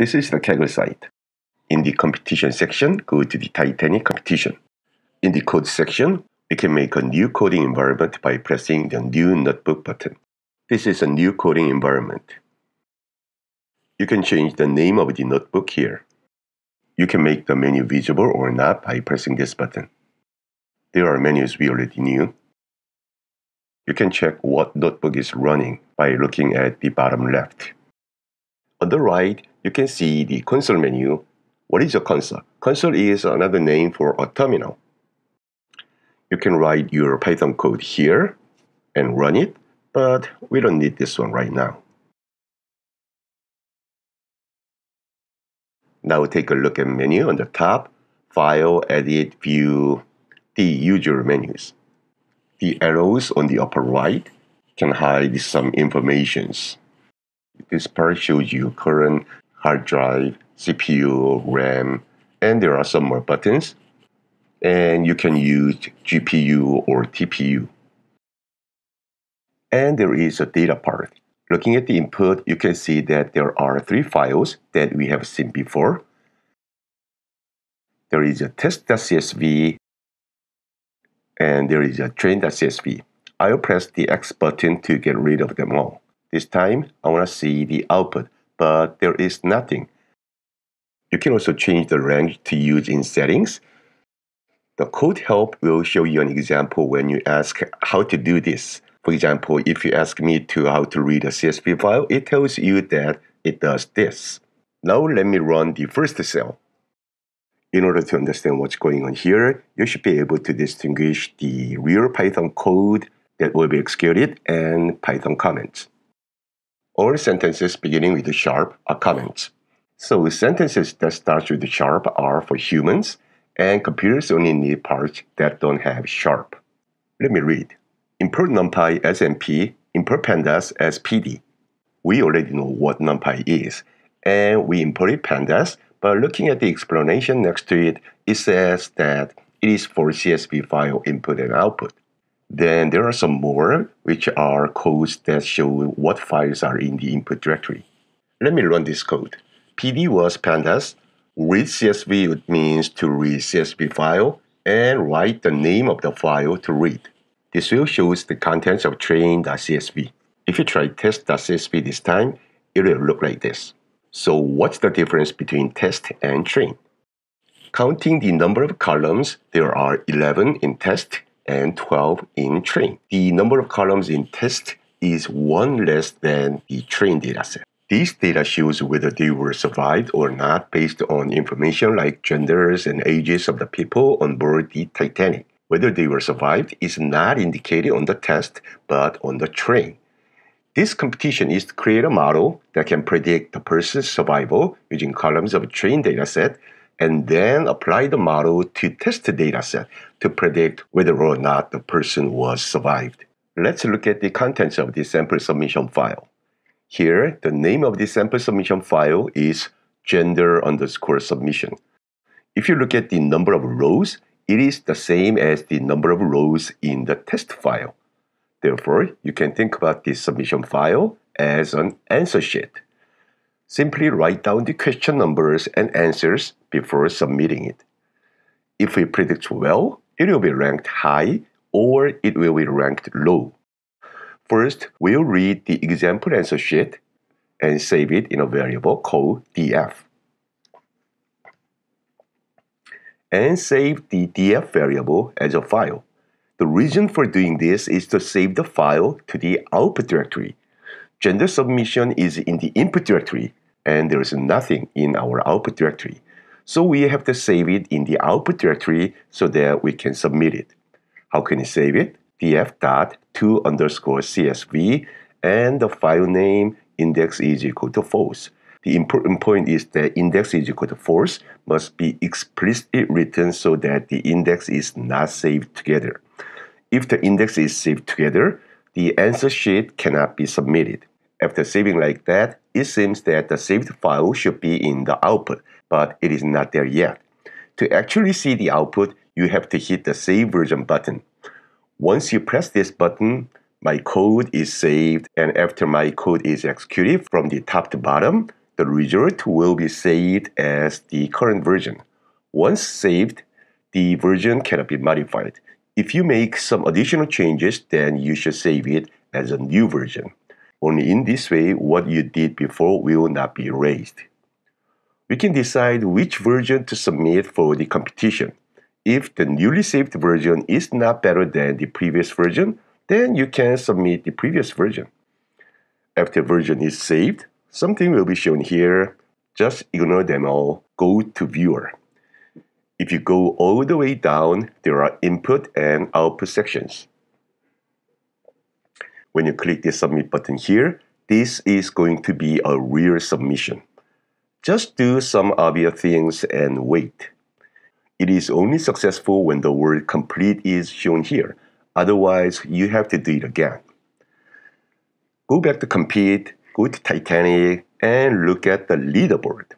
This is the Kaggle site. In the competition section, go to the Titanic competition. In the code section, we can make a new coding environment by pressing the New Notebook button. This is a new coding environment. You can change the name of the notebook here. You can make the menu visible or not by pressing this button. There are menus we already knew. You can check what notebook is running by looking at the bottom left. On the right, you can see the console menu. What is a console? Console is another name for a terminal. You can write your Python code here and run it, but we don't need this one right now. Now take a look at menu on the top, File, Edit, View, the usual menus. The arrows on the upper right can hide some informations. This part shows you current hard drive, CPU, RAM, and there are some more buttons. And you can use GPU or TPU. And there is a data part. Looking at the input, you can see that there are three files that we have seen before. There is a test.csv and there is a train.csv. I'll press the X button to get rid of them all. This time, I want to see the output, but there is nothing. You can also change the range to use in settings. The code help will show you an example when you ask how to do this. For example, if you ask me to how to read a CSV file, it tells you that it does this. Now let me run the first cell. In order to understand what's going on here, you should be able to distinguish the real Python code that will be executed and Python comments. All sentences beginning with the sharp are comments. So sentences that start with the sharp are for humans, and computers only need parts that don't have sharp. Let me read. Import numpy as np, import pandas as pd. We already know what numpy is, and we imported pandas, but looking at the explanation next to it, it says that it is for CSV file input and output. Then there are some more, which are codes that show what files are in the input directory. Let me run this code. PD was pandas. Read CSV it means to read CSV file and write the name of the file to read. This will show the contents of train.csv. If you try test.csv this time, it will look like this. So what's the difference between test and train? Counting the number of columns, there are 11 in test and 12 in train. The number of columns in test is one less than the train dataset. This data shows whether they were survived or not based on information like genders and ages of the people on board the Titanic. Whether they were survived is not indicated on the test but on the train. This competition is to create a model that can predict the person's survival using columns of train dataset and then apply the model to test the dataset to predict whether or not the person was survived. Let's look at the contents of the sample submission file. Here, the name of the sample submission file is gender underscore submission. If you look at the number of rows, it is the same as the number of rows in the test file. Therefore, you can think about this submission file as an answer sheet. Simply write down the question numbers and answers before submitting it. If we predict well, it will be ranked high or it will be ranked low. First, we'll read the example answer sheet and save it in a variable called df. And save the df variable as a file. The reason for doing this is to save the file to the output directory. Gender submission is in the input directory and there is nothing in our output directory. So we have to save it in the output directory so that we can submit it. How can you save it? df.to underscore csv and the file name index is equal to false. The important point is that index is equal to false must be explicitly written so that the index is not saved together. If the index is saved together, the answer sheet cannot be submitted. After saving like that, it seems that the saved file should be in the output, but it is not there yet. To actually see the output, you have to hit the Save Version button. Once you press this button, my code is saved, and after my code is executed from the top to bottom, The result will be saved as the current version. Once saved, the version cannot be modified. If you make some additional changes, then you should save it as a new version. Only in this way, what you did before will not be erased. We can decide which version to submit for the competition. If the newly saved version is not better than the previous version, then you can submit the previous version. After version is saved, something will be shown here. Just ignore them all. Go to Viewer. If you go all the way down, there are input and output sections. When you click the submit button here, this is going to be a real submission. Just do some obvious things and wait. It is only successful when the word complete is shown here. Otherwise, you have to do it again. Go back to compete, go to Titanic, and look at the leaderboard.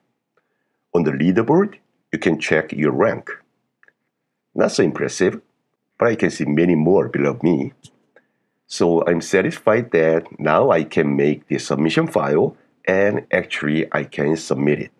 On the leaderboard, you can check your rank. Not so impressive, but I can see many more below me. So I'm satisfied that now I can make the submission file and actually I can submit it.